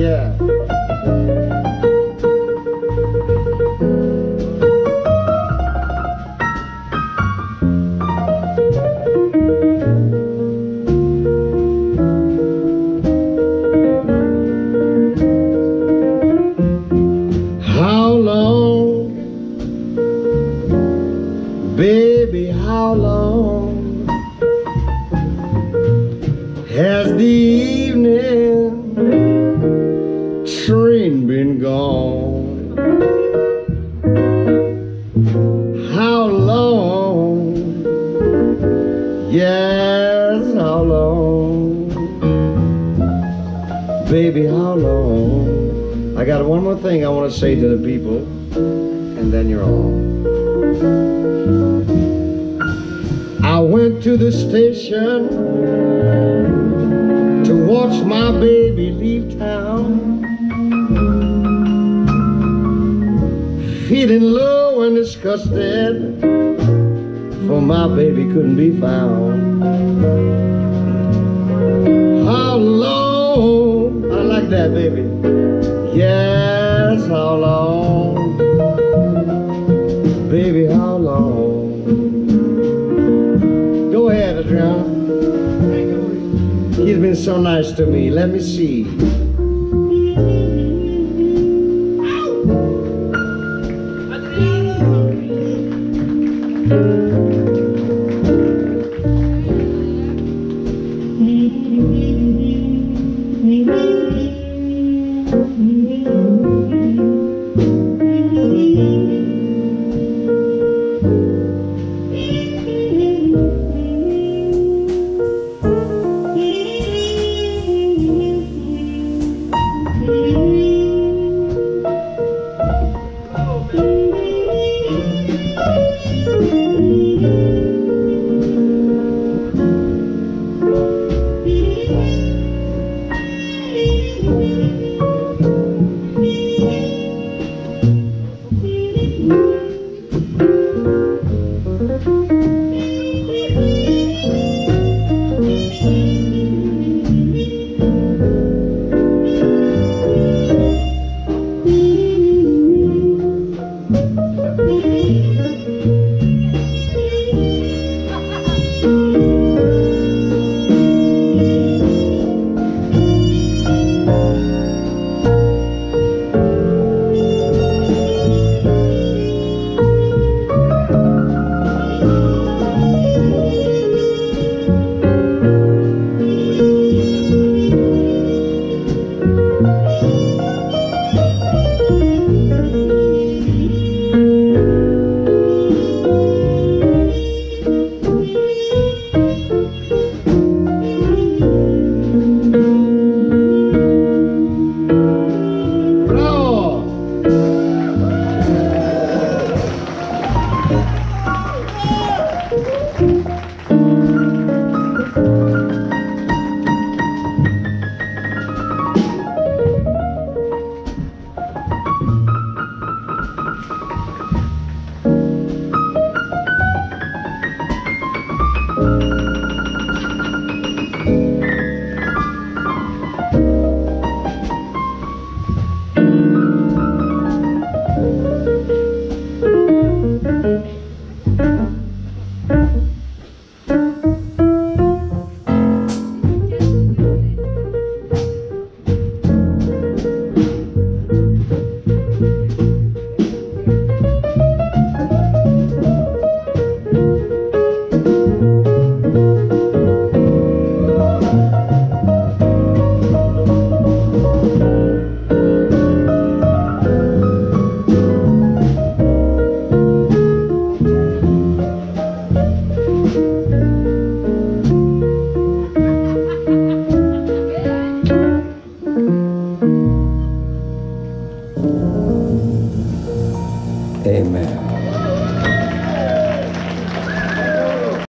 Yeah. How long, baby, how long has the train been gone? How long? Yes, how long? Baby, how long? I got one more thing I want to say to the people, and then you're on. I went to the station to watch my baby leave town. Feeling low and disgusted, for my baby couldn't be found. How long? I like that, baby. Yes, how long? Baby, how long? Go ahead, Adriana. He's been so nice to me. Let me see. Bravo! Amen.